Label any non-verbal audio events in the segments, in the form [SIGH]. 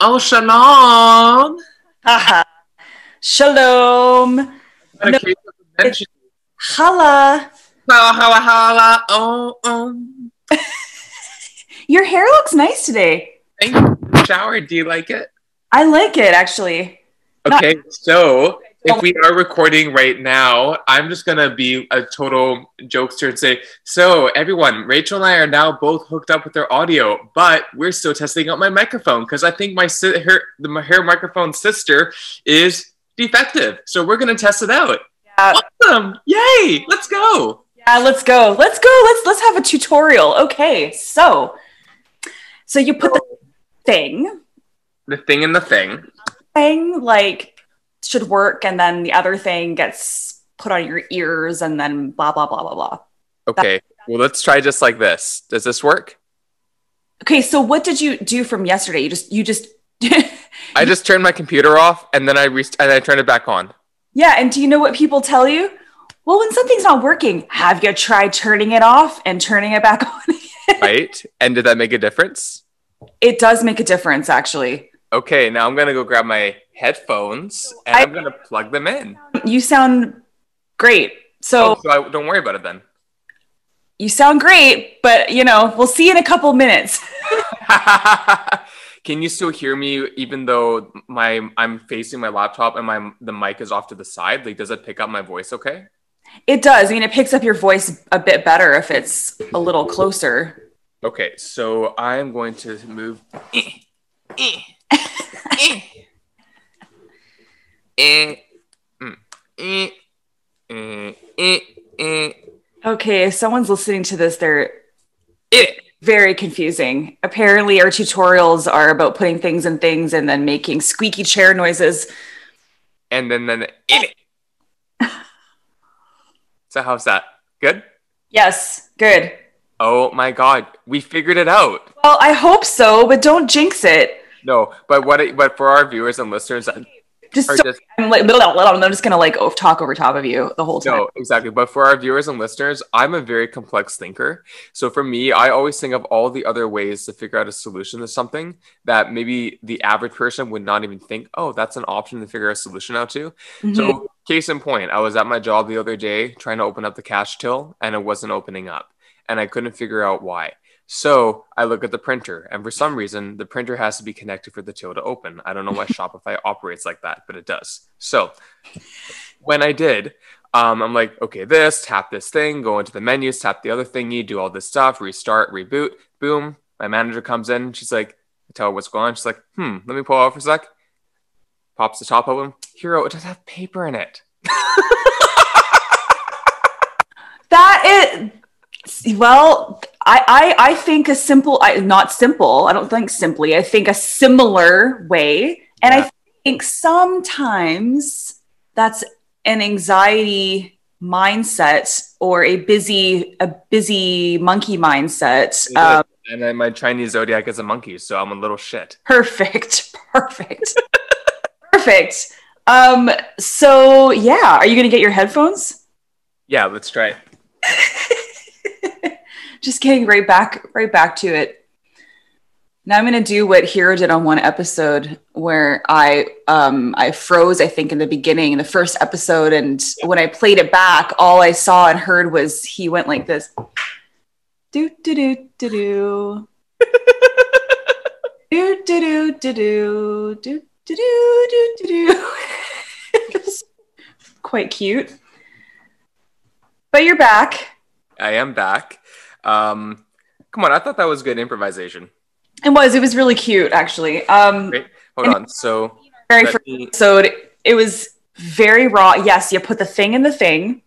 Oh, shalom. Haha. Shalom. No, case of invention. Holla. Holla, holla, holla. Oh, oh. [LAUGHS] Your hair looks nice today. Thank you. Shower. Do you like it? I like it actually. Okay, so if we are recording right now, I'm just gonna be a total jokester and say, so everyone, Rachel and I are now both hooked up with their audio, but we're still testing out my microphone because I think my si- her the my hair microphone sister is defective. So we're gonna test it out. Yeah. Awesome! Yay! Let's go. Yeah, let's go. Let's go. Let's let's have a tutorial. Okay. So so you put the thing The thing and the thing. thing like should work and then the other thing gets put on your ears and then blah blah blah blah blah. Okay. Well, let's try just like this. Does this work? Okay, so what did you do from yesterday? You just you just [LAUGHS] I just turned my computer off and then I rest- and I turned it back on. Yeah, and do you know what people tell you? Well, when something's not working, have you tried turning it off and turning it back [LAUGHS] on? Right? and did that make a difference? it does make a difference, actually. Okay, now I'm gonna go grab my headphones and I- I'm gonna plug them in. You sound great. So Oh, so I, don't worry about it then. you sound great, but you know, we'll see in a couple minutes. [LAUGHS] [LAUGHS] Can you still hear me even though my I'm facing my laptop and my the mic is off to the side? Like, does it pick up my voice? Okay. It does. I mean, it picks up your voice a bit better if it's a little closer. Okay, so I'm going to move. [LAUGHS] Okay, if someone's listening to this, they're very confusing. Apparently, our tutorials are about putting things in things and then making squeaky chair noises. and then then in it. [LAUGHS] so how's that? Good? Yes, good. Oh my god, we figured it out. Well, I hope so, but don't jinx it. No, but what it, but for our viewers and listeners that Just, so, just I'm like, blah, blah, I'm just gonna like talk over top of you the whole time. no, exactly. But for our viewers and listeners, I'm a very complex thinker. So for me, I always think of all the other ways to figure out a solution to something that maybe the average person would not even think, oh, that's an option to figure a solution out to. Mhm. So, case in point, I was at my job the other day trying to open up the cash till and it wasn't opening up. And I couldn't figure out why. So I look at the printer, and for some reason, the printer has to be connected for the till to open. I don't know why [LAUGHS] Shopify operates like that, but it does. So when I did, um, I'm like, okay, this, tap this thing, go into the menus, tap the other thingy, do all this stuff, restart, reboot, boom. My manager comes in. She's like, I tell her what's going on. She's like, hmm, let me pull out for a sec. Pops the top open. Hiiro, it doesn't have paper in it. [LAUGHS] that is well. I, I I think a simple, I not simple. I don't think simply. I think a similar way, and Yeah. I think sometimes that's an anxiety mindset or a busy a busy monkey mindset. Um, and then my Chinese zodiac is a monkey, so I'm a little shit. Perfect. [LAUGHS] Perfect. Perfect. Um, so yeah, are you gonna get your headphones? Yeah, let's try it. [LAUGHS] Just getting right back right back to it. Now I'm gonna do what Hiiro did on one episode where I um I froze, I think, in the beginning, in the first episode, and when I played it back, all I saw and heard was he went like this. Do do do do do. [LAUGHS] do do do do do do do do do do. [LAUGHS] It's Quite cute. But you're back. I am back. Um, come on, I thought that was good improvisation. It was. It was really cute, actually. Um, Wait, hold on. So very first episode, it was very raw. Yes, you put the thing in the thing.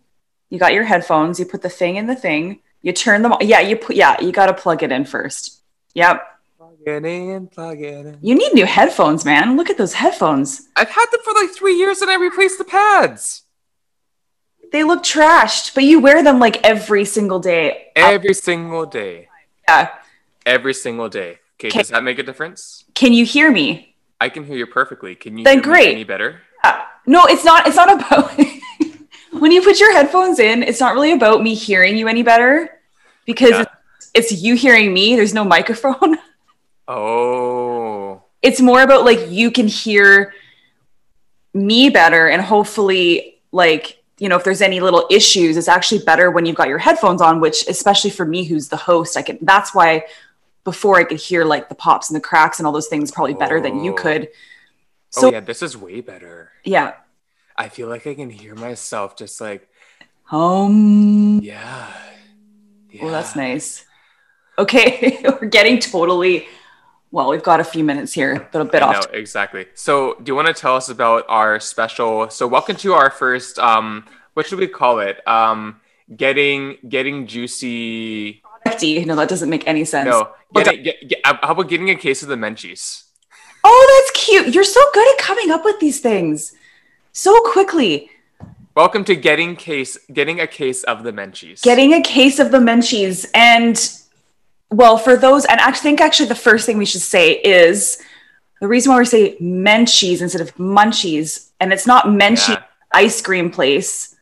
You got your headphones. You put the thing in the thing. You turn them. on. Yeah, you put. Yeah, you got to plug it in first. Yep. plug it in, plug it in. You need new headphones, man. Look at those headphones. I've had them for like three years, and I replaced the pads They look trashed, but you wear them like every single day. every single day. Yeah. Every single day. Okay, Okay. does that make a difference? Can you hear me? I can hear you perfectly. Can you Then hear great. me any better? Yeah. No, it's not. It's not about. [LAUGHS] when you put your headphones in, it's not really about me hearing you any better because Yeah. it's, it's you hearing me. There's no microphone. [LAUGHS] Oh, it's more about like you can hear me better and hopefully like you know if there's any little issues it's actually better when you've got your headphones on which especially for me who's the host i can that's why before i could hear like the pops and the cracks and all those things probably better than you Oh. could oh, so oh yeah, this is way better. yeah I feel like I can hear myself just like home yeah. Oh, that's nice. Okay, [LAUGHS] we're getting totally. Well, we've got a few minutes here, but a bit I off. know, exactly. So, do you want to tell us about our special? So, welcome to our first. Um, what should we call it? Um, getting getting juicy. Hefty. No, that doesn't make any sense. No, getting, get, get, how about getting a case of the Menchies? Oh, that's cute. You're so good at coming up with these things so quickly. Welcome to getting case getting a case of the Menchies. Getting a case of the Menchies. And, well, for those, and I think actually the first thing we should say is the reason why we say Menchies instead of Munchies, and it's not Menchie Yeah. ice cream place,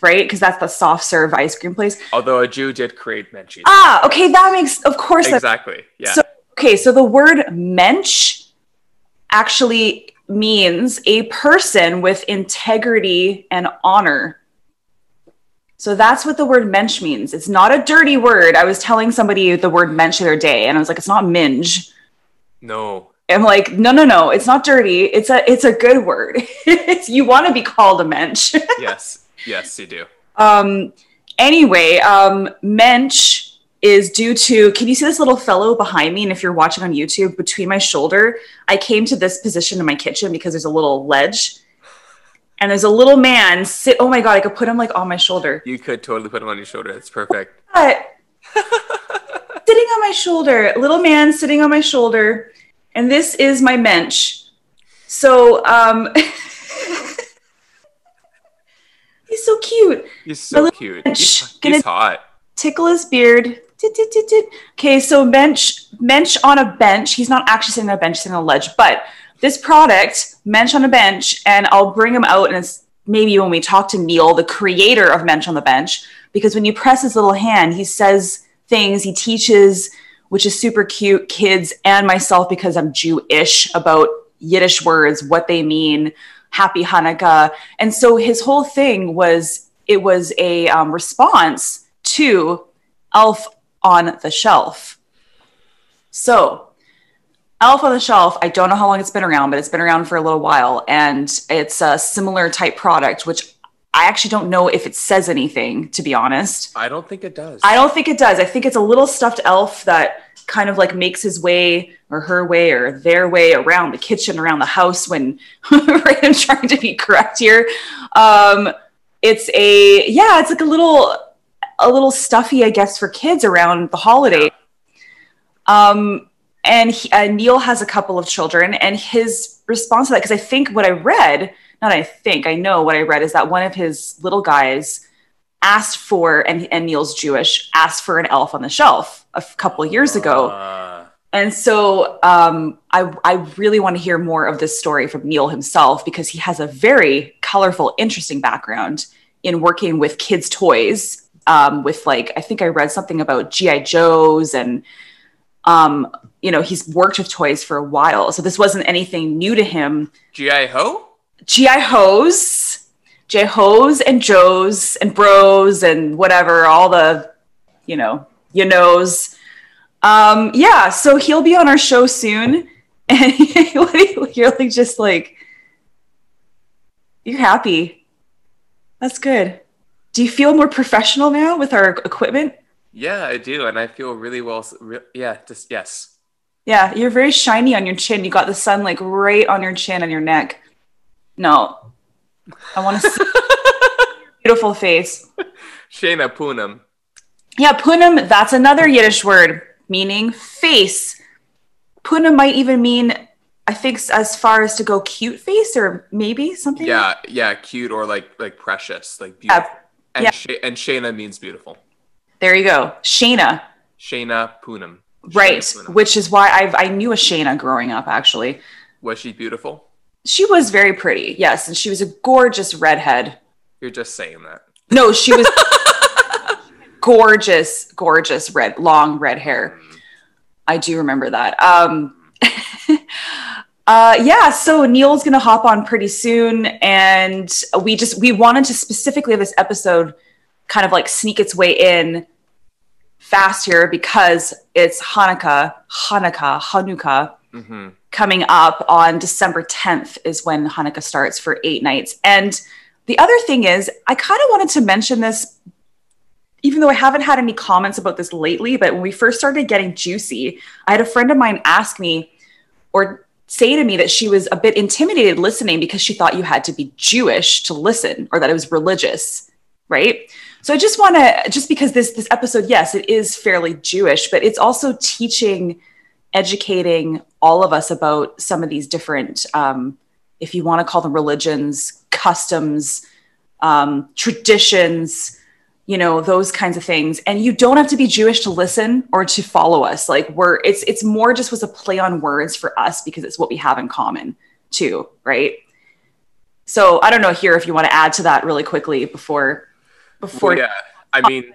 right? Because that's the soft serve ice cream place. Although a Jew did create Menchies. Ah, okay, that makes, of course, that exactly. Yeah. So- Okay, so the word mensch actually means a person with integrity and honor. So that's what the word mensch means. It's not a dirty word. I was telling somebody the word mensch the other day, and I was like, it's not minge. no. I'm like, no, no, no, it's not dirty. It's a it's a good word. it's, [LAUGHS] you want to be called a mensch. [LAUGHS] yes. Yes, you do. Um, anyway, um, mensch is due to. Can you see this little fellow behind me? And if you're watching on YouTube, between my shoulder, I came to this position in my kitchen because there's a little ledge, and there's a little man sit. Oh my god, I could put him like on my shoulder. You could totally put him on your shoulder. It's perfect. But [LAUGHS] sitting on my shoulder, little man sitting on my shoulder, and this is my mensch. So, um, [LAUGHS] he's so cute. He's so cute. Mensch. He's, he's hot. tickle his beard. Okay, so mensch, mensch on a bench. He's not actually sitting on a bench, sitting on a ledge, but this product, mensch on a bench, and I'll bring him out and maybe when we talk to Neal, the creator of Mensch on the Bench, because when you press his little hand, he says things, he teaches, which is super cute, kids and myself, because I'm Jewish, about Yiddish words, what they mean, happy Hanukkah. And so his whole thing was it was a um, response to Elf on the Shelf. So, Elf on the Shelf, I don't know how long it's been around, but it's been around for a little while. And it's a similar type product, which I actually don't know if it says anything, to be honest. I don't think it does. I don't think it does. I think it's a little stuffed elf that kind of like makes his way or her way or their way around the kitchen, around the house when [LAUGHS] right, I'm trying to be correct here. Um, it's a yeah, it's like a little a little stuffy, I guess, for kids around the holiday. Um, and he, uh, Neal has a couple of children, and his response to that, because I think what I read, not I think, I know what I read is that one of his little guys asked for, and, and Neal's Jewish, asked for an elf on the shelf a couple years ago. Uh, And so um, I, I really want to hear more of this story from Neal himself because he has a very colorful, interesting background in working with kids' toys. Um, with like, I think I read something about GI Joes, and um, you know, he's worked with toys for a while, so this wasn't anything new to him. GI Ho? GI Hos, GI Hos and Joes and Bros and whatever, all the, you know, you knows. Um, yeah, so he'll be on our show soon. [LAUGHS] And what do you- you're like, just like, you're happy. That's good. Do you feel more professional now with our equipment? Yeah, I do, and I feel really well. Re- yeah, just yes. Yeah, you're very shiny on your chin. You got the sun like right on your chin and your neck. No, I want to see your [LAUGHS] beautiful face. Shayna Poonam. Yeah, punam, that's another Yiddish word meaning face. Punam might even mean, I think, as far as to go cute face or maybe something. Yeah, yeah, cute or like like precious, like beautiful. Yeah, and yeah. Shay- and Shayna means beautiful. There you go. Shayna. Shayna Poonam. Right. Poonam. Which is why I've, I knew a Shayna growing up, actually. Was she beautiful? She was very pretty. Yes. And she was a gorgeous redhead. You're just saying that. No, she was [LAUGHS] gorgeous, gorgeous red, long red hair. I do remember that. Um, [LAUGHS] Uh, yeah, so Neal's gonna hop on pretty soon, and we just we wanted to specifically have this episode kind of like sneak its way in fast here because it's Hanukkah, Hanukkah, Hanukkah hmm coming up on December 10th is when Hanukkah starts for eight nights. And the other thing is, I kind of wanted to mention this, even though I haven't had any comments about this lately, but when we first started getting juicy, I had a friend of mine ask me or say to me that she was a bit intimidated listening because she thought you had to be Jewish to listen or that it was religious, right? So I just want to just because this this episode yes, it is fairly Jewish, but it's also teaching educating all of us about some of these different um, if you want to call them religions, customs, um, traditions, you know, those kinds of things. And you don't have to be Jewish to listen or to follow us. Like we're it's it's more just was a play on words for us because it's what we have in common too, right? So I don't know here if you want to add to that really quickly before before Well, yeah, I mean,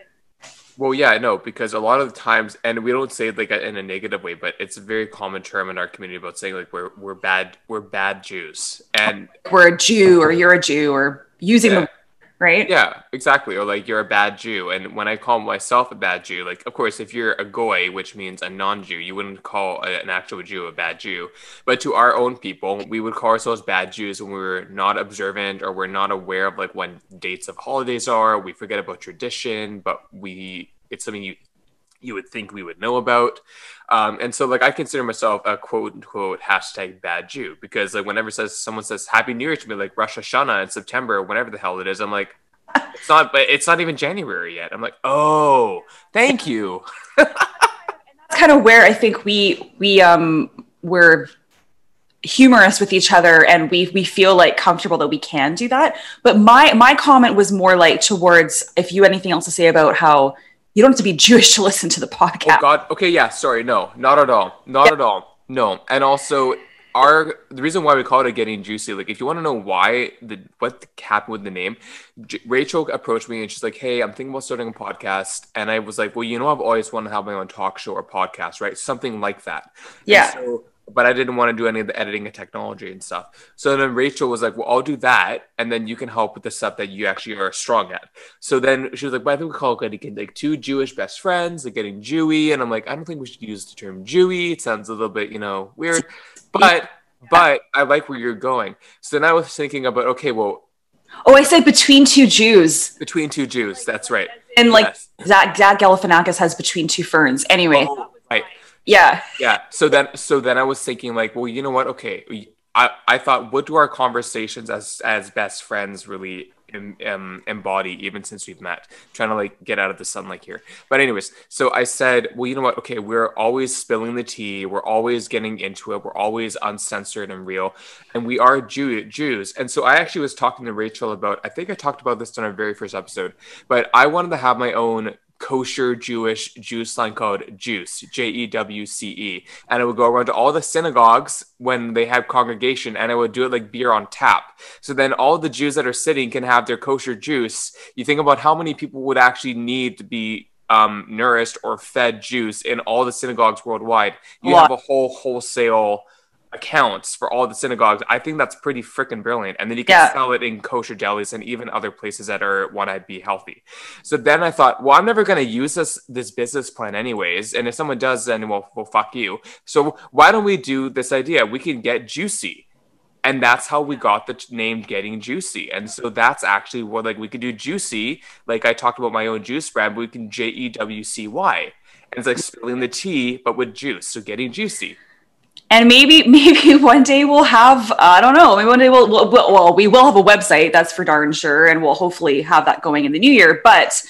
well, yeah, no, because a lot of the times, and we don't say it like in a negative way, but it's a very common term in our community about saying like we're we're bad we're bad Jews, and we're a Jew or you're a Jew or using Yeah. the right? yeah, exactly, or like you're a bad Jew, and when I call myself a bad Jew, like of course, if you're a goy, which means a non-Jew, you wouldn't call a, an actual Jew a bad Jew, but to our own people, we would call ourselves bad Jews when we're not observant or we're not aware of like when dates of holidays are. We forget about tradition, but we it's something you you would think we would know about. Um, and so like I consider myself a quote unquote hashtag bad Jew because like whenever says someone says Happy New Year to me, like Rosh Hashanah in September, whenever the hell it is, I'm like, it's not but it's not even January yet. I'm like, oh, thank you. [LAUGHS] that's kind of where I think we we um we're humorous with each other and we we feel like comfortable that we can do that. But my my comment was more like towards if you anything else to say about how you don't have to be Jewish to listen to the oh, podcast. Oh. God. Okay, yeah. Sorry, no, not at all, not at all, no. And also, our the reason why we call it a getting juicy, like if you want to know why the what happened with the name, J- Rachel approached me and she's like, "Hey, I'm thinking about starting a podcast," and I was like, "Well, you know, I've always wanted to have my own talk show or podcast, right? Something like that." And Yeah. so- but I didn't want to do any of the editing and technology and stuff. So then Rachel was like, "Well, I'll do that, and then you can help with the stuff that you actually are strong at." So then she was like, "But I think we call it getting like two Jewish best friends, like getting Jewy." And I'm like, "I don't think we should use the term Jewy. It sounds a little bit, you know, weird." But but I like where you're going. So then I was thinking about, okay, well, Oh, I said between two Jews. between two Jews, that's right. And like Yes. Zach Zach Galifianakis has between two ferns. Anyway, Oh, right. Yeah. Yeah. So then, so then I was thinking, like, well, you know what? Okay, I, I thought, what do our conversations as as best friends really em, embody, even since we've met? trying to like get out of the sunlight here. But anyways, so I said, well, you know what? Okay, we're always spilling the tea. We're always getting into it. We're always uncensored and real, and we are Jew- Jews. And so I actually was talking to Rachel about. I think I talked about this on our very first episode, but I wanted to have my own kosher Jewish juice line called Juice, J E W C E. And it would go around to all the synagogues when they have congregation and it would do it like beer on tap. So then all the Jews that are sitting can have their kosher juice. You think about how many people would actually need to be um, nourished or fed juice in all the synagogues worldwide. You have a whole wholesale accounts for all the synagogues. I think that's pretty freaking brilliant. And then you can Yeah. sell it in kosher delis and even other places that are want to be healthy. So then I thought, well, I'm never going to use this this business plan anyways. And if someone does, then well, well, fuck you. So why don't we do this idea? We can get juicy. And that's how we got the name Getting Juicy. And so that's actually what like we could do juicy, like I talked about my own juice brand, but we can J E W C Y. And it's like spilling the tea, but with juice. So getting juicy. And maybe [LAUGHS] maybe one day we'll have uh, I don't know maybe one day we'll, we'll well we will have a website that's for darn sure and we'll hopefully have that going in the new year but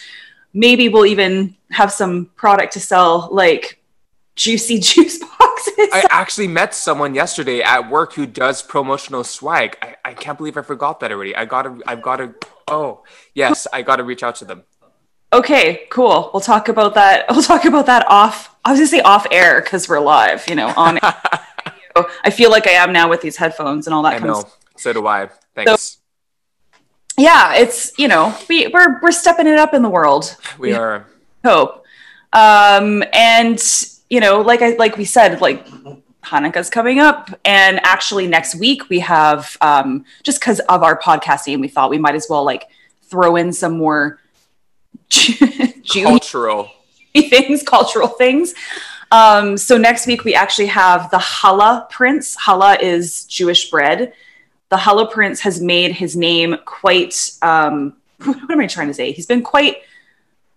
maybe we'll even have some product to sell like juicy [LAUGHS] juice boxes. I actually met someone yesterday at work who does promotional swag. I, I can't believe I forgot that already. I gotta, I've gotta, oh, yes, I gotta reach out to them. Okay, cool. We'll talk about that. [LAUGHS] We'll talk about that off. I was gonna say off air because we're live. You know, on. [LAUGHS] I feel like I am now with these headphones and all that I of know. So do I. Thanks. Yeah, it's you know we we're we're stepping it up in the world. we are. hope um and you know like i like we said like Hanukkah's coming up. And actually, next week we have, um, just because of our podcast name, we thought we might as well like throw in some more [LAUGHS] Cultural. things, cultural things. Um, so next week we actually have the challah prince. Challah is Jewish bread. The challah prince has made his name quite. Um, [LAUGHS] what am I trying to say? He's been quite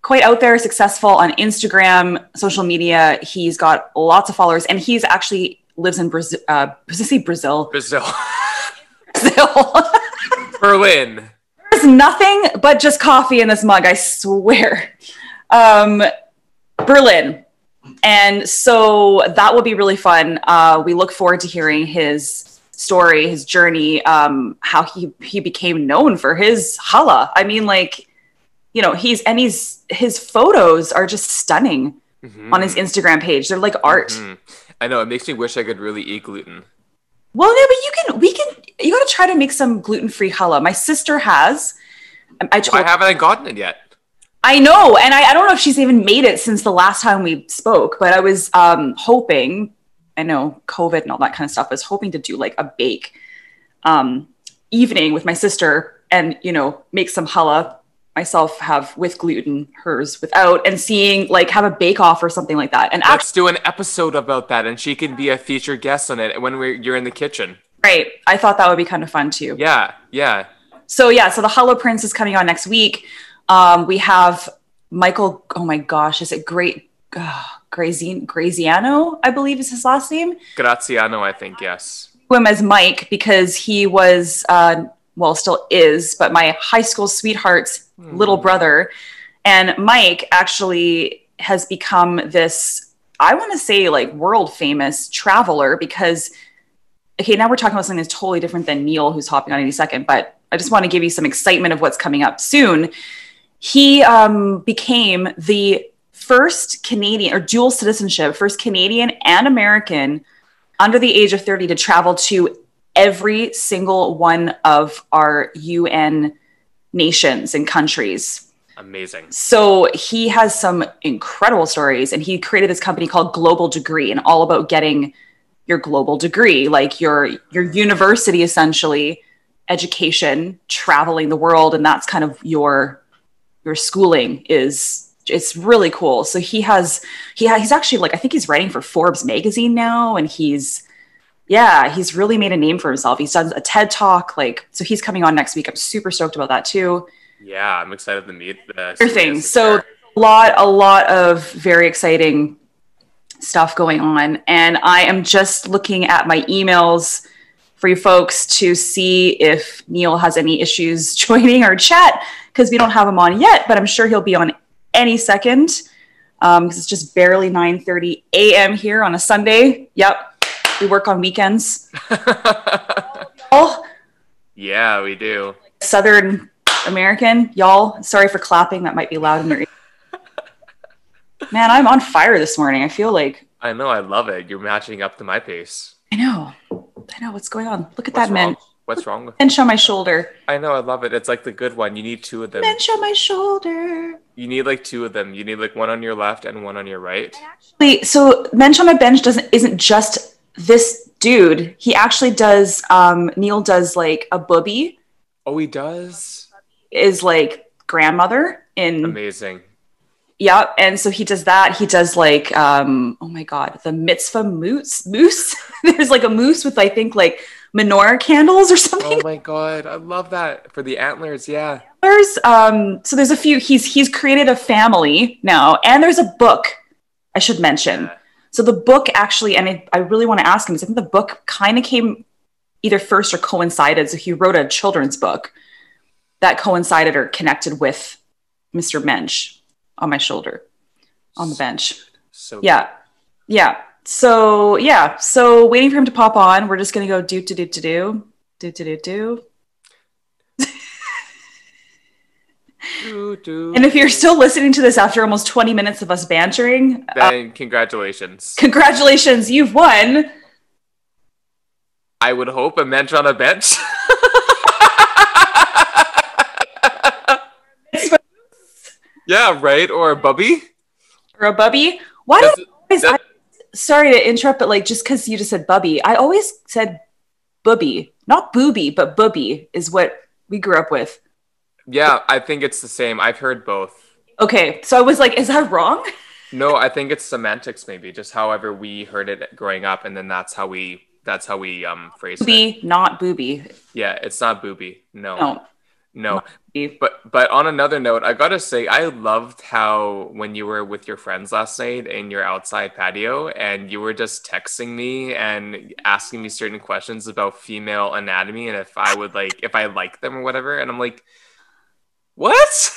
quite out there, successful on Instagram, social media. He's got lots of followers, and he's actually lives in Brazil. Uh, I was gonna Brazil. Brazil. [LAUGHS] Brazil. Berlin. There's nothing but just coffee in this mug. I swear. Um, Berlin. And so that will be really fun. Uh, we look forward to hearing his story, his journey, um, how he he became known for his challah. I mean, like, you know, he's and he's his photos are just stunning Mhm. on his Instagram page. They're like art. Mhm. I know. It makes me wish I could really eat gluten. Well, yeah, but you can. We can. You got to try to make some gluten free challah. My sister has. I Why told. haven't I gotten it yet? I know, and I, I don't know if she's even made it since the last time we spoke. But I was um, hoping. I know COVID and all that kind of stuff. I was hoping to do like a bake um, evening with my sister, and you know, make some challah myself have with gluten, hers without, and seeing like have a bake off or something like that. And Let's do an episode about that, and she can be a featured guest on it when we're you're in the kitchen. Right, I thought that would be kind of fun too. Yeah, yeah. So yeah, so the Challah Prince is coming on next week. Um, we have Michael. Oh my gosh, is it great? Uh, Grazian, Graziano, I believe is his last name. Graziano, I think. Yes. Him as Mike because he was, uh, well, still is, but my high school sweetheart's little brother. And Mike actually has become this, I want to say, like world famous traveler because, okay, now we're talking about something that's totally different than Neal, who's hopping on any second, but I just want to give you some excitement of what's coming up soon. He um, became the first Canadian or dual citizenship, first Canadian and American under the age of 30 to travel to every single one of our UN nations and countries. Amazing. So he has some incredible stories, and he created this company called Global Degree, and all about getting your global degree, like your your university essentially, education, traveling the world, and that's kind of your your schooling is. It's really cool. So he has he ha- he's actually like I think he's writing for Forbes magazine now, and he's yeah he's really made a name for himself. He's done a TED talk, like so he's coming on next week. I'm super stoked about that too Yeah, I'm excited to meet the things. So a lot, a lot of very exciting stuff going on, and I am just looking at my emails for you folks to see if Neal has any issues [LAUGHS] joining our chat because we don't have him on yet, but I'm sure he'll be on any second um, because it's just barely 9:30 a.m. here on a Sunday. Yep, we work on weekends. [LAUGHS] Oh, yeah, we do. Southern American, y'all. Sorry for clapping. That might be loud in their ear. Man, I'm on fire this morning. I feel like I know. I love it. You're matching up to my pace. I know. I know what's going on. Look at What's that men. What's wrong with? Bench on my shoulder. I know. I love it. It's like the good one. You need two of them. Bench on my shoulder. You need like two of them. You need like one on your left and one on your right. Wait, so bench on my bench doesn't isn't just this dude. He actually does. Um, Neal does like a booby Oh, he does. is like grandmother in Amazing. Yep. And so he does that. He does like, um, oh my God, the mitzvah moose. Moose. [LAUGHS] There's like a moose with, I think, like menorah candles or [LAUGHS] something. Oh my god, I love that for the antlers. Yeah. There's, um, so there's a few. He's he's created a family now, and there's a book I should mention. Yeah. So the book actually, and I, I really want to ask him because I think the book kind of came either first or coincided. So he wrote a children's book that coincided or connected with Mr. Mensch on my shoulder on the bench. So Yeah. Yeah. So yeah. So waiting for him to pop on. We're just gonna go do to do to do. Do to do do. And if you're still listening to this after almost 20 minutes of us bantering, uh, then congratulations. congratulations, you've won. I would hope a bench on a bench. [LAUGHS] yeah, right. Or a bubby. Or a bubby. Why does it- always, that- I, sorry to interrupt, but like just because you just said bubby, I always said booby, not booby, but booby is what we grew up with. Yeah, I think it's the same. I've heard both. Okay, so I was like, is that wrong? No, I think it's semantics, maybe just however we heard it growing up, and then that's how we that's how we um phrase Booby, it. not booby. Yeah, it's not booby. No, No. No. But but on another note, I gotta say I loved how when you were with your friends last night in your outside patio and you were just texting me and asking me certain questions about female anatomy and if I would like if I like them or whatever, and I'm like, what?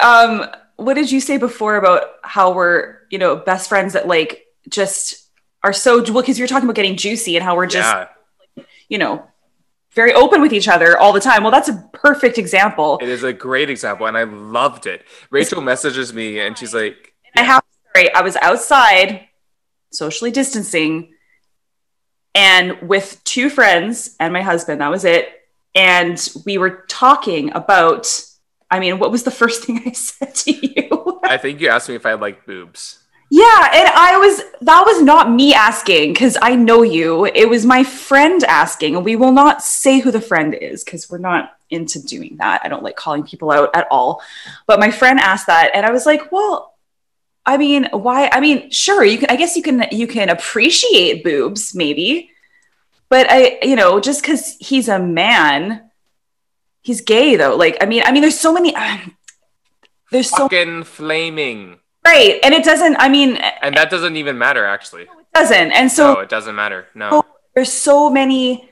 Um, what did you say before about how we're, you know, best friends that like just are so well because you're talking about getting juicy and how we're just, yeah, you know, very open with each other all the time. Well, that's a perfect example. it is a great example, and I loved it. Rachel messages me and she's like, I have sorry, I was outside socially distancing and with two friends and my husband, that was it. And we were talking about, I mean, what was the first [LAUGHS] thing I said to you? I think you asked me if I like boobs. Yeah, and I was, that was not me asking because I know you. It was my friend asking. And we will not say who the friend is because we're not into doing that. I don't like calling people out at all. But my friend asked that. And I was like, well, I mean, why? I mean, sure, you can. I guess you can. You can appreciate boobs, maybe, but I, you know, just because he's a man, he's gay though. Like, I mean, I mean, there's so many. [SIGHS] there's so Fucking flaming. Right, and it doesn't. I mean, And that doesn't even matter, actually. It doesn't. And so no, it doesn't matter. No. there's so many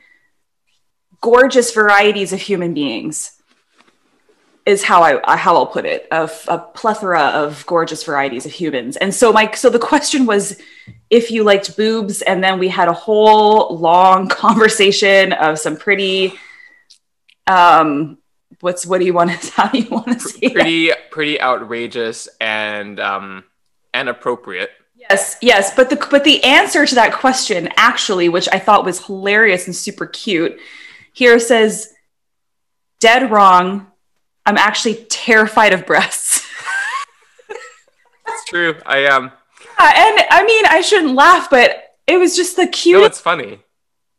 gorgeous varieties of human beings. Is how I how I'll put it. Of a plethora of gorgeous varieties of humans. And so, Mike. So the question was, if you liked boobs, and then we had a whole long [LAUGHS] conversation of some pretty. Um, what's what do you want to? [LAUGHS] How do you want to say? that? Pretty, pretty outrageous and um, and appropriate. Yes, yes, but the but the answer to that question actually, which I thought was hilarious and super cute, Hiiro says, "Dead wrong. I'm actually terrified of breasts." [LAUGHS] that's true. I am. Yeah, and I mean, I shouldn't laugh, but it was just the cute no, it's funny.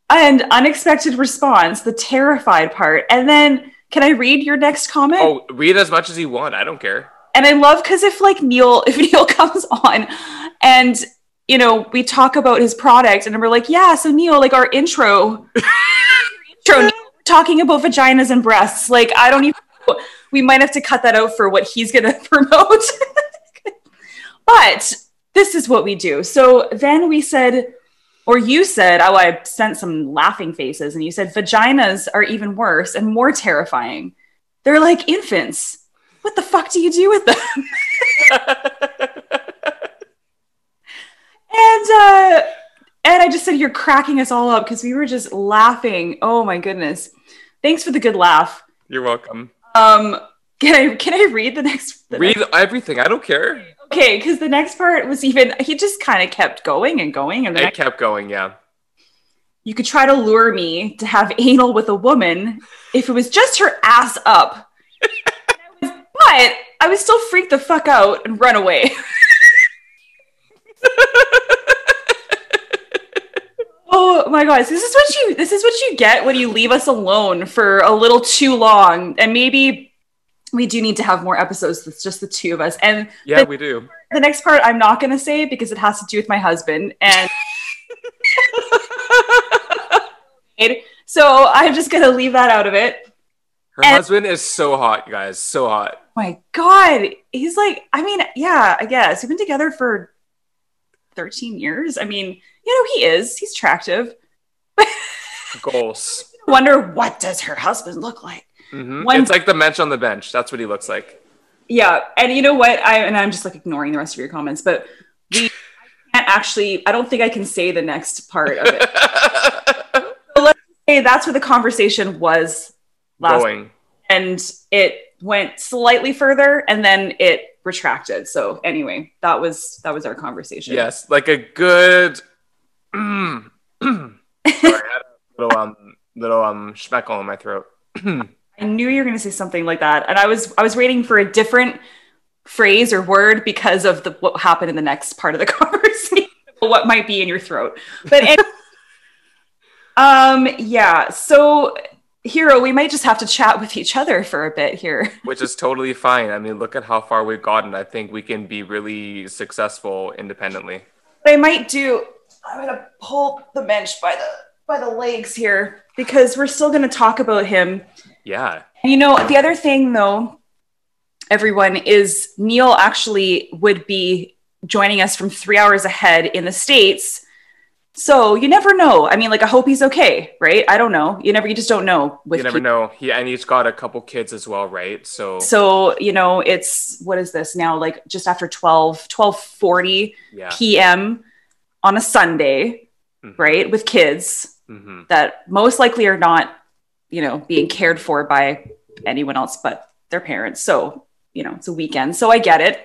and unexpected response, the terrified part, and then. Can I read your next comment? Oh, read as much as you want. I don't care. and I love because if like Neal, [LAUGHS] if Neal comes on and you know, we talk about his product and we're like, yeah, so Neal, like our intro, [LAUGHS] intro Neal, talking about vaginas and breasts. Like, I don't even we might have to cut that out for what he's gonna [LAUGHS] promote. but this is what we do. So then we said, or you said, oh, I sent some laughing faces, and you said vaginas are even worse and more terrifying. They're like infants. What the fuck do you do with them? [LAUGHS] and uh and I just said you're cracking us all up because we were just laughing. Oh my goodness. Thanks for the good laugh. You're welcome. Um can I can I read the next the Read everything. I don't care. Okay, because the next part was even he just kind of kept going and going, and then It kept going. Yeah. you could try to lure me to have [LAUGHS] anal with a woman if it was just her ass up. I was- [LAUGHS] but I would still freak the fuck out and run away. [LAUGHS] oh my gosh, this is what you this is what you get when you leave us alone for a little too long. And maybe we do need to have more episodes that's just the two of us. And Yeah, we do. the next part I'm not going to say because it has to do with my husband and [LAUGHS] so I'm just going to leave that out of it. Her And- husband is so hot, you guys. So hot. My god, he's like I mean, yeah, I guess. We've been together for 13 years. I mean, you know, he is. He's attractive. [LAUGHS] Goals. Wonder what does her husband look like? Hmm One- It's like the mensch on the bench. That's what he looks like. Yeah, and you know what? I and I'm just like ignoring the rest of your comments, but we I can't actually I don't think I can say the next part of it. [LAUGHS] Hey, that's where the conversation was last Going. and it went slightly further and then it retracted. So anyway, that was that was our conversation. Yes, like a good. Mm. [CLEARS THROAT] Sorry, I had a little um little um schmeckle in my throat. [CLEARS THROAT] I knew you were going to say something like that, and I was I was waiting for a different phrase or word because of the what happened in the next part of the [LAUGHS] conversation. what might be in your throat, but. Anyway, [LAUGHS] um. Yeah. So Hiiro, we might just have to chat with each other for a bit here. [LAUGHS] Which is totally fine. I mean, look at how far we've gotten. I think we can be really successful independently. What I might do, I'm gonna pull the bench by the by the legs here because we're still gonna talk about him. Yeah. You know, the other thing though, everyone, is Neal actually would be joining us from three hours ahead in the States so you never know. I mean, like I hope he's okay, right? I don't know. You never, you just don't know. With you never people. know. He and he's got a couple kids as well, right? So so you know, it's what is this now? Like just after 12, 12 yeah. p.m. on a Sunday, mm-hmm. right? With kids mm-hmm. that most likely are not, you know, being cared for by anyone else but their parents. So you know, it's a weekend. So I get it,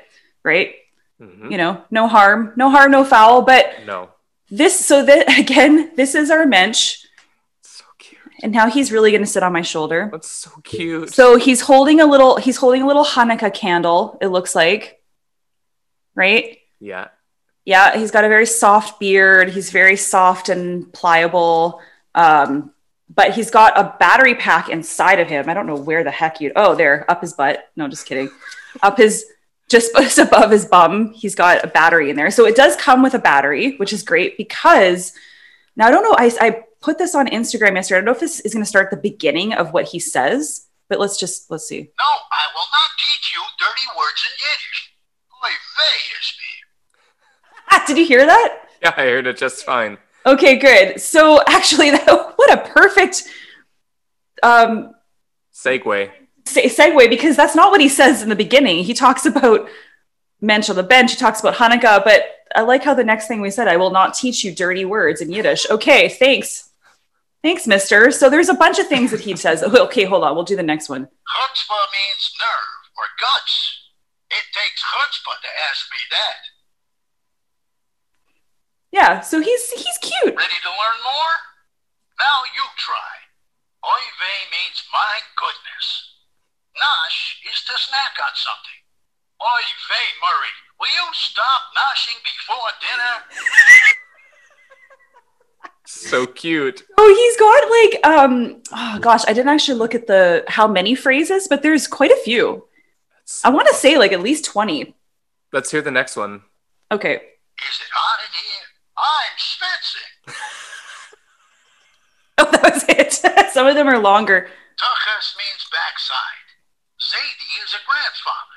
right? Mm-hmm. You know, no harm, no harm, no foul. But no this so that [LAUGHS] again this is our mensch so cute and now he's really going to sit on my shoulder that's so cute so he's holding a little he's holding a little hanukkah candle it looks like right yeah yeah he's got a very soft beard he's very soft and pliable um, but he's got a battery pack inside of him i don't know where the heck you oh there up his butt no just kidding up his [LAUGHS] just above his bum, he's got a battery in there. So it does come with a battery, which is great because now I don't know. I, I put this on Instagram yesterday. I don't know if this is going to start the beginning of what he says, but let's just let's see. No, I will not teach you dirty words in Yiddish. Oy vey [LAUGHS] Did you hear that? Yeah, I heard it just fine. Okay, good. So actually, [LAUGHS] what a perfect um, segue segue because that's not what he says in the beginning. He talks about mensch on the bench. He talks about Hanukkah, but I like how the next thing we said, I will not teach you dirty words in Yiddish. Okay, thanks. Thanks, mister. So there's a bunch of things that he says. [LAUGHS] Okay, hold on. We'll do the next one. Chutzpah means nerve or guts. It takes chutzpah to ask me that. Yeah, so he's he's cute. Ready to learn more? Now you try. Oy vey means my goodness. Nosh is to snack on something. Oy vey, Murray, will you stop noshing before dinner? so cute. Oh, he's got like um oh gosh, I didn't actually look at the how many phrases, but there's quite a few. That's I want to say like at least 20. Let's hear the next one. Okay. Is it hot in here? I'm schwitzing. [LAUGHS] oh, that was it. [LAUGHS] Some of them are longer. Tuchus means backside. Zadie is a grandfather.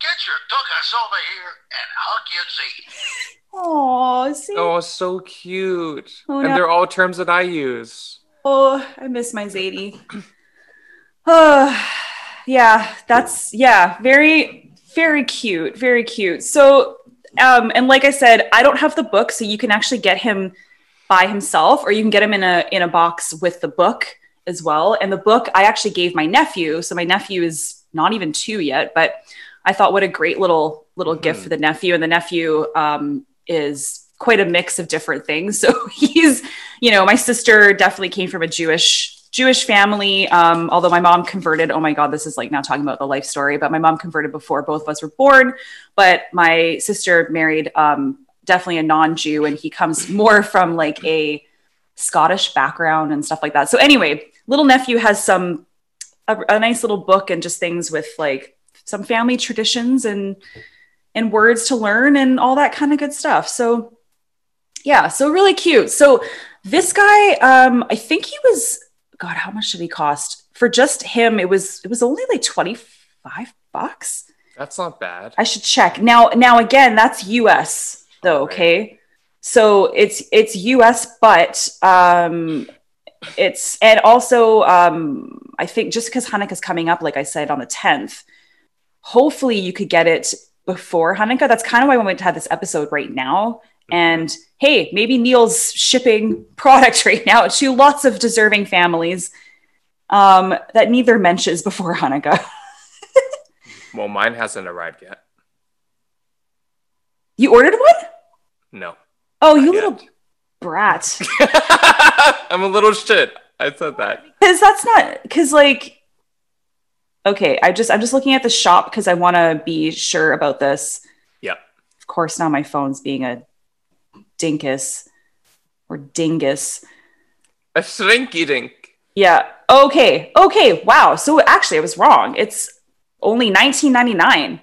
Get your tuchus over here and hug your Zadie. [LAUGHS] Oh, see? Oh, so cute. Oh, and yeah. they're all terms that I use. Oh, I miss my Zadie. oh, [SIGHS] yeah, that's, yeah, very, very cute. Very cute. So, um, and like I said, I don't have the book, so you can actually get him by himself or you can get him in a in a box with the book as well. And the book I actually gave my nephew. So my nephew is not even two yet, but I thought what a great little little mm-hmm. gift for the nephew. And the nephew um, is quite a mix of different things. [LAUGHS] So he's, you know, my sister definitely came from a Jewish Jewish family. Um, although my mom converted. Oh my God, this is like now talking about the life story. But my mom converted before both of us were born. But my sister married um, definitely a non-Jew, and he comes more from like a Scottish background and stuff like that. So anyway, little nephew has some a, a nice little book and just things with like some family traditions and and words to learn and all that kind of good stuff. So yeah, so really cute. So this guy, um, I think he was God, how much did he cost? For just him, it was it was only like 25 bucks. That's not bad. I should check. Now now again, that's US though, right. okay? So it's it's US, but um it's and also um, I think just because Hanukkah is coming up, like I said, on the 10th, hopefully you could get it before Hanukkah. That's kind of why I wanted to have this episode right now. And hey, maybe Neal's shipping product [LAUGHS] right now to lots of deserving families um, that need their mensches before Hanukkah. [LAUGHS] well, mine hasn't arrived yet. You ordered one? No. Oh, you yet. little brat. [LAUGHS] I'm a little shit. I said that. Because that's not because like Okay, I just I'm just looking at the shop because I want to be sure about this. Yeah. Of course, now my phone's being a dinkus or dingus. A shrinky dink. Yeah. Okay. Okay. Wow. So actually, I was wrong. It's only 19.99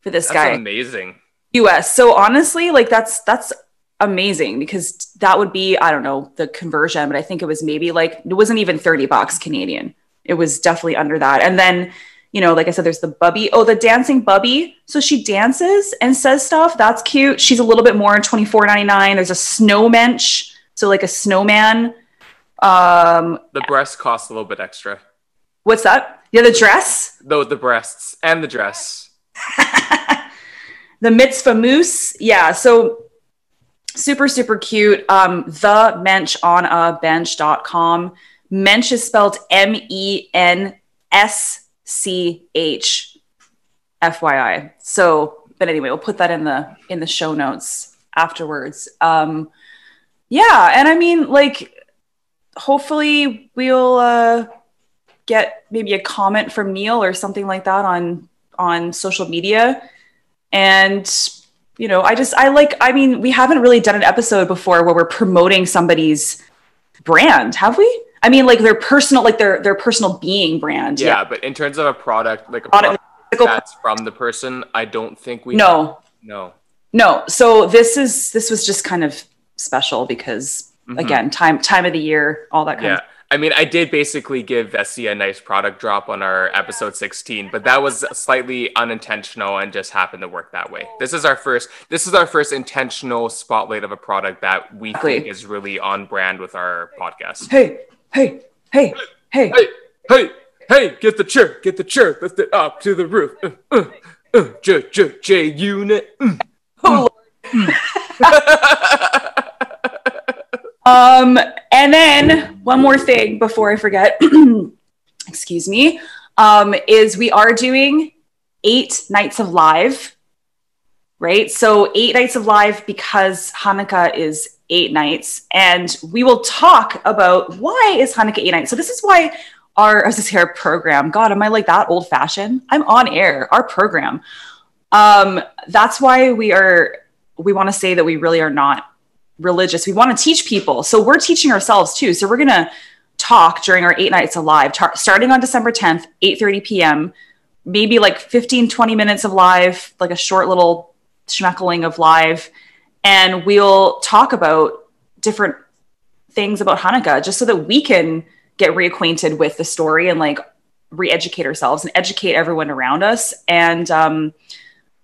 for this That's guy. amazing. US. So honestly, like that's that's amazing because that would be I don't know the conversion, but I think it was maybe like it wasn't even 30 bucks Canadian. It was definitely under that. And then, you know, like I said, there's the Bubby. Oh, the dancing Bubby. So she dances and says stuff. That's cute. She's a little bit more in 24.99. There's a snow mensch. So like a snowman. Um, The breast costs a little bit extra. what's that? Yeah, the dress. Though the breasts and the dress. [LAUGHS] the mitzvah moose yeah so super super cute um the mensch on a bench.com mensch is spelled m-e-n-s-c-h fyi so but anyway we'll put that in the in the show notes afterwards. Um yeah and i mean like hopefully we'll uh get maybe a comment from neal or something like that on on social media. And you know i just i like i mean we haven't really done an episode before where we're promoting somebody's brand have we i mean like their personal like their their personal being brand Yeah, but in terms of a product, like a Product- product that's from the person, I don't think we. no No. no so this is this was just kind of special because Mhm. again time time of the year all that kind Yeah. of I mean, I did basically give Vessi a nice product drop on our episode 16, but that was slightly unintentional and just happened to work that way. This is our first this is our first intentional spotlight of a product that we Exactly. think is really on brand with our podcast. hey hey hey hey Hey, hey, hey, get the chair, get the chair, lift it up to the roof. Uh, uh, uh, J, J, J unit. Mm. Oh, Um, and then one more thing before I forget, [CLEARS THROAT] excuse me, um, is we are doing eight nights of live, right? So eight nights of live because Hanukkah is eight nights, and we will talk about why is Hanukkah eight nights. So this is why our as this our program. God, am I like that old fashioned? I'm on air. Our program. Um, that's why we are. We want to say that we really are not religious. We want to teach people. So we're teaching ourselves too. So we're going to talk during our eight nights alive, tar- starting on December 10th, 8.30 p.m., maybe like 15, 20 minutes of live, like a short little schmeckling of live. And we'll talk about different things about Hanukkah just so that we can get reacquainted with the story and like re-educate ourselves and educate everyone around us. And, um,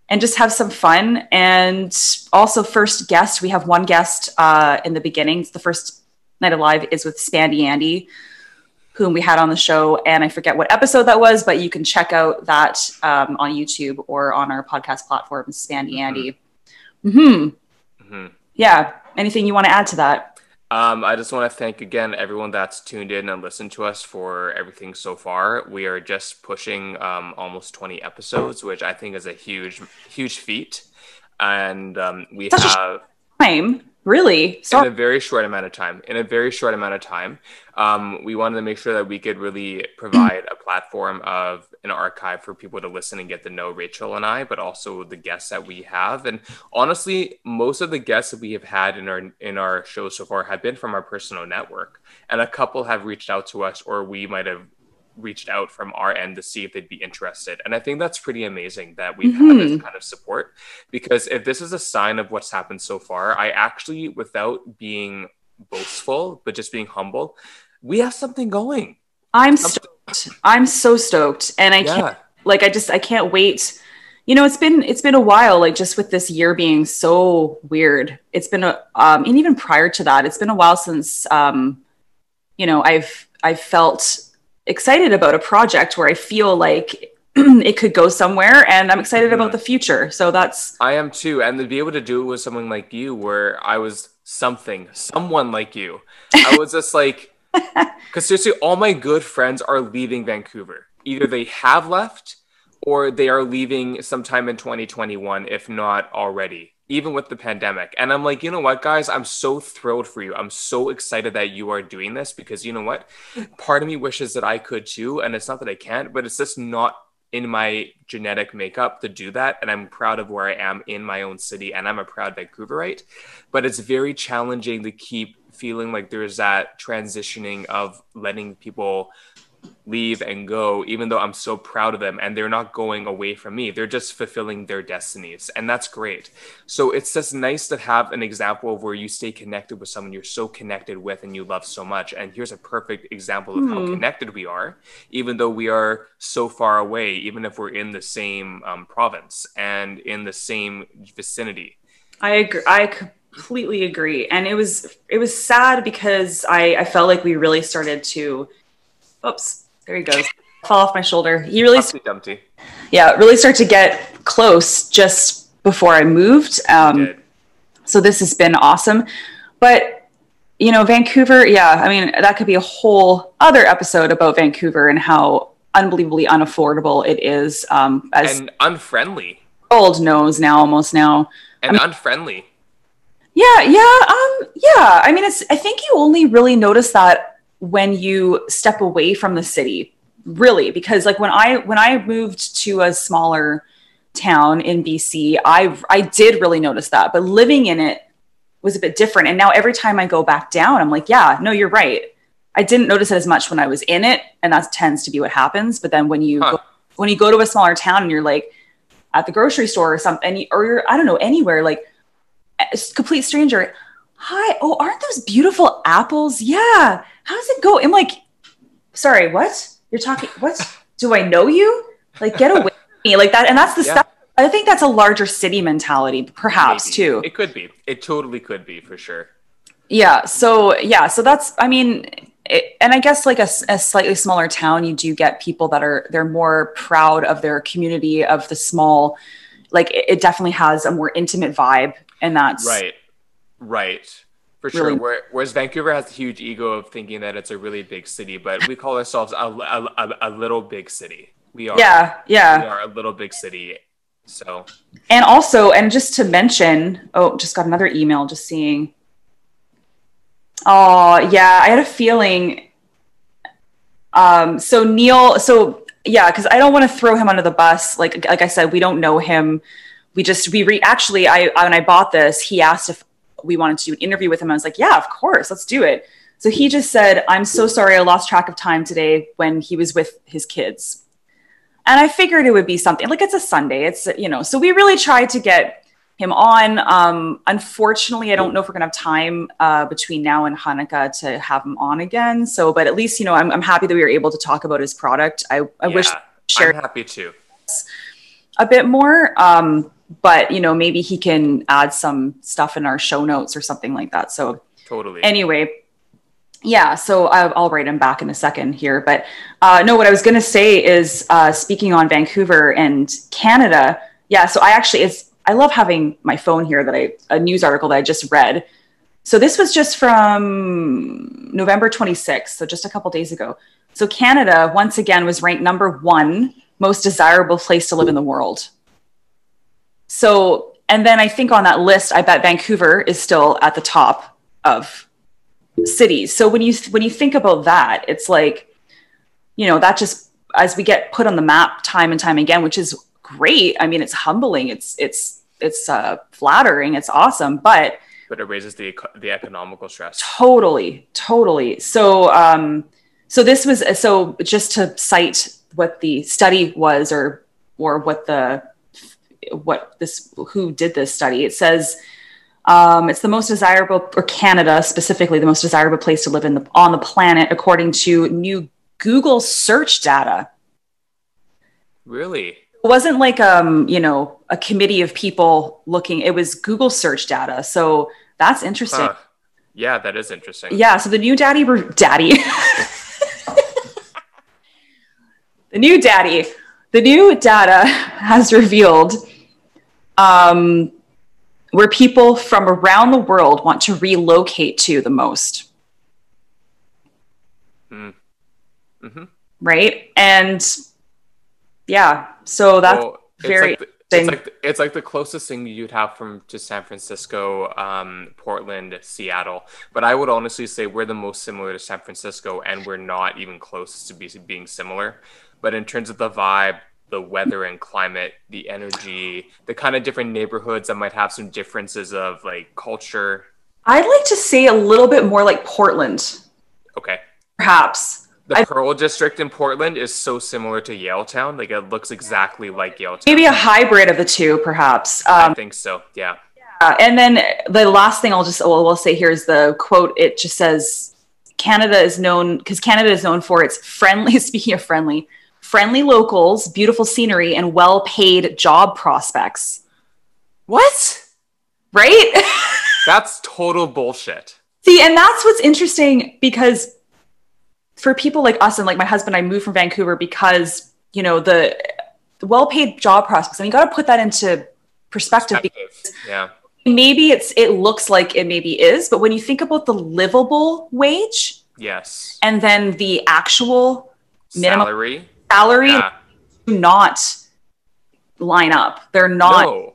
and just have some fun. And also, first guest, we have one guest uh, in the beginning. The first night alive is with Spandy Andy, whom we had on the show. And I forget what episode that was, but you can check out that um, on YouTube or on our podcast platform, Spandy Andy. Hmm. Mhm. Yeah. Anything you want to add to that? Um, I just want to thank again everyone that's tuned in and listened to us for everything so far. We are just pushing um, almost 20 episodes, which I think is a huge, huge feat. And um, we Such a sh- have Time, really? in a very short amount of time. In a very short amount of time, um, we wanted to make sure that we could really provide a platform of an archive for people to listen and get to know Rachel and I, but also the guests that we have. And honestly, most of the guests that we have had in our in our show so far have been from our personal network, and a couple have reached out to us, or we might have reached out from our end to see if they'd be interested. And I think that's pretty amazing that we've had this kind of support because if this is a sign of what's happened so far, I actually, without being boastful, but just being humble, we have something going. I'm stoked. I'm so stoked. And I can't like i just i can't wait you know it's been it's been a while like just with this year being so weird it's been a um and even prior to that it's been a while since um you know i've i've felt excited about a project where i feel like it could go somewhere and i'm excited about mm-hmm. the future so that's I am too. And to be able to do it with someone like you, where I was something, someone like you, I was just like, [LAUGHS] because seriously, all my good friends are leaving Vancouver. Either they have left or they are leaving sometime in 2021, if not already even with the pandemic. And I'm like, you know what, guys, I'm so thrilled for you. I'm so excited that you are doing this because you know what? Part of me wishes that I could too. And it's not that I can't, but it's just not in my genetic makeup to do that. And I'm proud of where I am in my own city. And I'm a proud Vancouverite. But it's very challenging to keep feeling like there's that transitioning of letting people leave and go, even though I'm so proud of them and they're not going away from me. They're just fulfilling their destinies. And that's great. So it's just nice to have an example of where you stay connected with someone you're so connected with and you love so much. And here's a perfect example of how Hmm. connected we are, even though we are so far away, even if we're in the same um, province and in the same vicinity. I agree. I completely agree. And it was it was sad because I I felt like we really started to. Oops, there he goes. Fall off my shoulder. He really, Humpty Dumpty. yeah, really start to get close just before I moved. Um, so this has been awesome. But you know, Vancouver, yeah, I mean, that could be a whole other episode about Vancouver and how unbelievably unaffordable it is. Um, as And unfriendly. world knows now, almost now. And unfriendly. Yeah, yeah, um, yeah. I mean, it's. I think you only really notice that when you step away from the city, really, because like when I when I moved to a smaller town in BC, I I did really notice that, but living in it was a bit different. And now every time I go back down, I'm like, yeah, no, you're right. I didn't notice it as much when I was in it, and that tends to be what happens. But then when you Huh. go, when you go to a smaller town and you're like at the grocery store or something, or you're I don't know anywhere like a complete stranger. Hi, oh, aren't those beautiful apples? Yeah. How's it go? I'm like, sorry, what? You're talking what? Do I know you? Like, get away from me. Like that. And that's the Yeah. stuff. I think that's a larger city mentality, perhaps Maybe. too. It could be. It totally could be for sure. Yeah. So yeah. So that's. I mean, it, and I guess like a slightly smaller town, you do get people that are they're more proud of their community of the small. Like it, it definitely has a more intimate vibe, and that's Right. Right. For sure. Really- whereas Vancouver has a huge ego of thinking that it's a really big city, but we call ourselves a, a, a, a little big city. We are. Yeah. Yeah. We are a little big city. So And also, and just to mention, oh, just got another email just seeing. Oh, yeah, I had a feeling. Um, so Neal, so yeah, because I don't want to throw him under the bus. Like, like I said, we don't know him. We just we re actually I when I bought this, he asked if we wanted to do an interview with him. I was like, yeah, of course, let's do it. So he just said, I'm so sorry I lost track of time today when he was with his kids. And I figured it would be something like it's a Sunday. It's, you know, so we really tried to get him on. Um, unfortunately, I don't know if we're going to have time uh, between now and Hanukkah to have him on again. So, but at least, you know, I'm, I'm happy that we were able to talk about his product. I, I wish yeah, share I'm happy too. a bit more. Um, but, you know, maybe he can add some stuff in our show notes or something like that. So, Totally. anyway yeah so i'll write him back in a second here but uh, no what i was going to say is uh, speaking on vancouver and canada yeah so i actually it's i love having my phone here that i a news article that i just read so this was just from november 26th so just a couple days ago so canada once again was ranked number one most desirable place to live in the world so and then i think on that list i bet vancouver is still at the top of cities. So when you when you think about that, it's like, you know, that just as we get put on the map time and time again, which is great. I mean, it's humbling. It's it's it's uh, flattering. It's awesome, but but it raises the the economical stress. totally, totally. So um, so this was so just to cite what the study was, or or what the what this who did this study. It says um, it's the most desirable, or Canada specifically, the most desirable place to live in the, on the planet, according to new Google search data. Really? It wasn't like um, you know, a committee of people looking. It was Google search data. So that's interesting. Huh. Yeah, that is interesting. Yeah. So the new daddy, daddy, [LAUGHS] [LAUGHS] the new daddy, the new data [LAUGHS] has revealed um, where people from around the world want to relocate to the most. hmm right? And yeah, so that's Well, it's very- like the, It's like the, it's like the closest thing you'd have from to San Francisco, um, Portland, Seattle. But I would honestly say we're the most similar to San Francisco, and we're not even close to be, being similar. But in terms of the vibe, the weather and climate, the energy, the kind of different neighborhoods that might have some differences of like culture. I'd like to say a little bit more like Portland, Okay. perhaps. The I- Pearl District in Portland is so similar to Yaletown. Like it looks exactly like Yaletown. Maybe a hybrid of the two, perhaps. I Um, think so. Yeah. uh, and then the last thing I'll just well, we'll say here is the quote. It just says Canada is known because Canada is known for its friendly. [LAUGHS] Speaking of friendly, friendly locals, beautiful scenery, and well-paid job prospects. What? Right? [LAUGHS] That's total bullshit. See, and that's what's interesting because for people like us and like my husband, I moved from Vancouver because you know the, the well-paid job prospects. And you got to put that into perspective. because Yeah. Maybe it's it looks like it maybe is, but when you think about the livable wage Yes. and then the actual minimum Salary. Salary, Yeah. do not line up. They're not. No.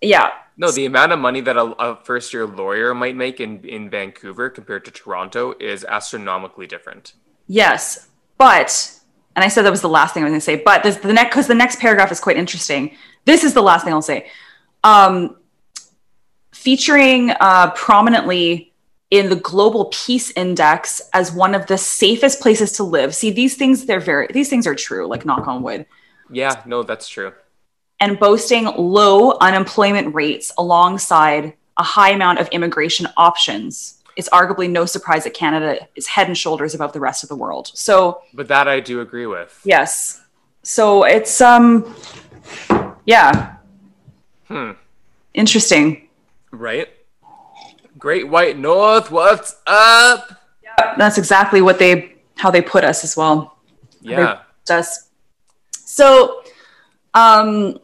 Yeah, No, the amount of money that a, a first year lawyer might make in, in Vancouver compared to Toronto is astronomically different. Yes, but and I said that was the last thing I was going to say. But this, the next because the next paragraph is quite interesting. This is the last thing I'll say. Um, featuring uh, prominently in the Global Peace Index as one of the safest places to live. See, these things they're very these things are true. Like knock on wood. Yeah, no, that's true. and boasting low unemployment rates alongside a high amount of immigration options. It's arguably no surprise that Canada is head and shoulders above the rest of the world. So, But that I do agree with. yes. So it's um yeah, Hmm. interesting. Right? Great White North, what's up? Yeah, That's exactly what they how they put us as well. Yeah. us. So, um,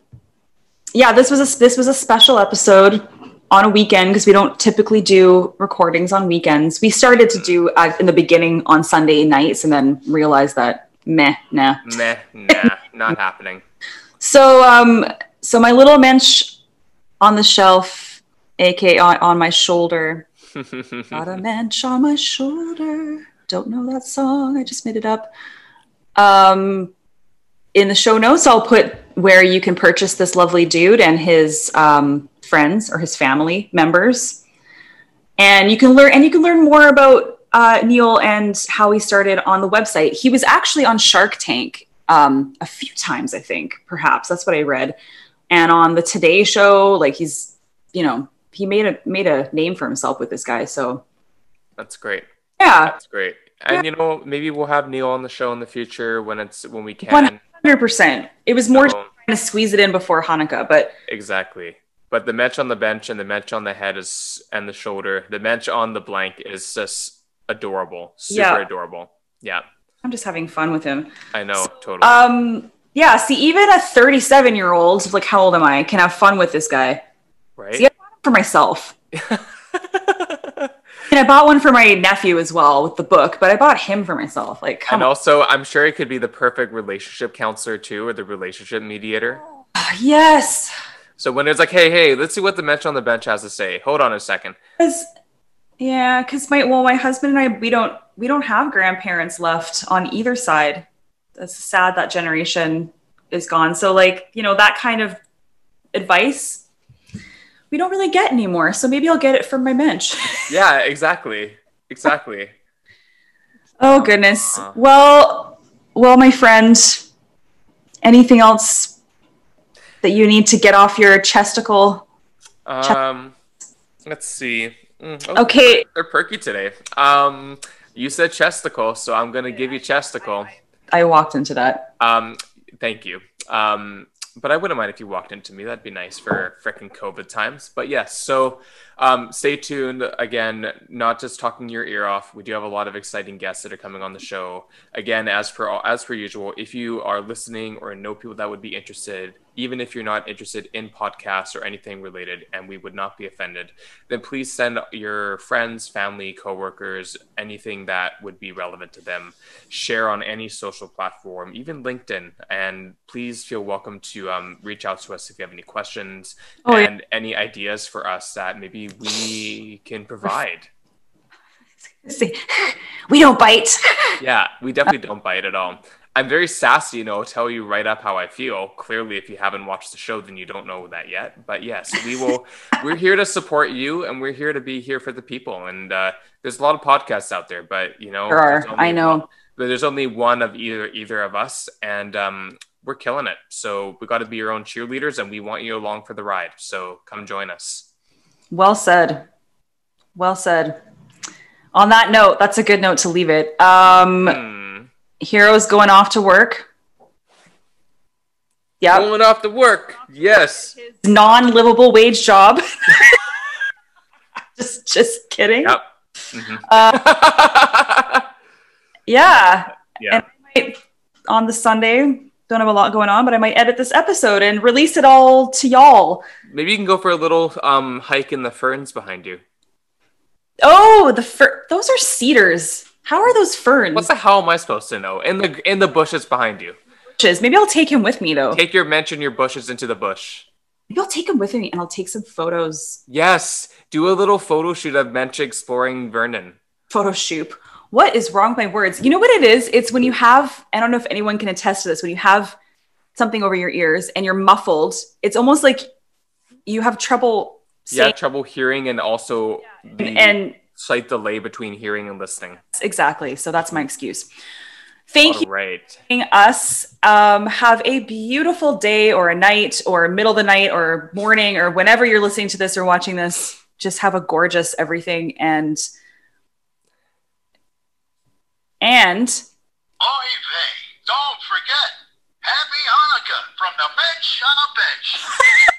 yeah, this was a this was a special episode on a weekend because we don't typically do recordings on weekends. We started to do uh, in the beginning on Sunday nights, and then realized that meh, nah. Meh, [LAUGHS] nah, not happening. So, um, so my little mensch on the shelf, aka on, on my shoulder, [LAUGHS] Got a mensch on my shoulder. Don't know that song. I just made it up. Um, in the show notes, I'll put where you can purchase this lovely dude and his um, friends or his family members, and you can learn and you can learn more about uh, Neal and how he started on the website. He was actually on Shark Tank um, a few times, I think, perhaps that's what I read, and on the Today Show. Like he's, you know, he made a made a name for himself with this guy. So That's great. yeah, That's great. And you know, maybe we'll have Neal on the show in the future when it's when we can. one hundred percent. It was more So- trying to squeeze it in before Hanukkah, but Exactly. But the mensch on the bench and the mensch on the head is and the shoulder, the mensch on the blank is just adorable. Super Yeah. adorable. Yeah. I'm just having fun with him. I know, totally. Um, yeah. See, even a 37 year old, like how old am I, can have fun with this guy right? see, I bought it for myself. [LAUGHS] And I bought one for my nephew as well with the book, but I bought him for myself. Like, and also I'm sure it could be the perfect relationship counselor too, or the relationship mediator. Ah, yes. So when it's like, hey, hey, let's see what the mensch on the bench has to say. Hold on a second. Cause, yeah, because my well, my husband and I, we don't we don't have grandparents left on either side. That's sad that generation is gone. So like, you know, that kind of advice we don't really get anymore. So maybe I'll get it from my bench. [LAUGHS] Yeah, exactly. Exactly. oh goodness. Uh. Well, well, my friend, anything else that you need to get off your chesticle? Um, let's see. Mm, oh, Okay. they're perky today. Um, you said chesticle, so I'm gonna give you chesticle. I walked into that. Um, thank you. Um, but I wouldn't mind if you walked into me. That'd be nice for frickin' COVID times. But yes, so um, stay tuned. Again, not just talking your ear off. We do have a lot of exciting guests that are coming on the show. Again, as per as per usual, if you are listening or know people that would be interested, even if you're not interested in podcasts or anything related, and we would not be offended, then please send your friends, family, coworkers, anything that would be relevant to them. Share on any social platform, even LinkedIn, and please feel welcome to um, reach out to us if you have any questions Oh, yeah. and any ideas for us that maybe we can provide. [LAUGHS] See, we don't bite. Yeah, we definitely don't bite at all. I'm very sassy, you know, tell you right up how I feel. Clearly, if you haven't watched the show, then you don't know that yet. But yes, we will. [LAUGHS] we're here to support you, and we're here to be here for the people. And uh, there's a lot of podcasts out there, but you know, There are. I know. one- but there's only one of either either of us, and um, we're killing it. So we got to be your own cheerleaders, and we want you along for the ride. So come join us. Well said. Well said. On that note, that's a good note to leave it. Um, Hmm. Hiiro's going off to work. Yeah. Going off to work. Yes. Non-livable wage job. [LAUGHS] just, just kidding. Yep. Mhm. Uh, [LAUGHS] yeah. yeah. And I might, on the Sunday, don't have a lot going on, but I might edit this episode and release it all to y'all. Maybe you can go for a little um, hike in the ferns behind you. Oh, the fir- those are cedars. How are those ferns? What the hell am I supposed to know? In the in the bushes behind you. bushes? Maybe I'll take him with me though. Take your mention your bushes into the bush. Maybe I'll take him with me and I'll take some photos. Yes. Do a little photo shoot of Mensch exploring Vernon. Photo shoot. What is wrong with my words? You know what it is? It's when you have, I don't know if anyone can attest to this, when you have something over your ears and you're muffled, it's almost like you have trouble Yeah, saying trouble hearing and also the and slight delay between hearing and listening. exactly. So that's my excuse. Thank All you right. for joining us. Um, have a beautiful day or a night or middle of the night or morning or whenever you're listening to this or watching this. Just have a gorgeous everything and and Oy vey, don't forget, Happy Hanukkah from the bench on a bench. [LAUGHS]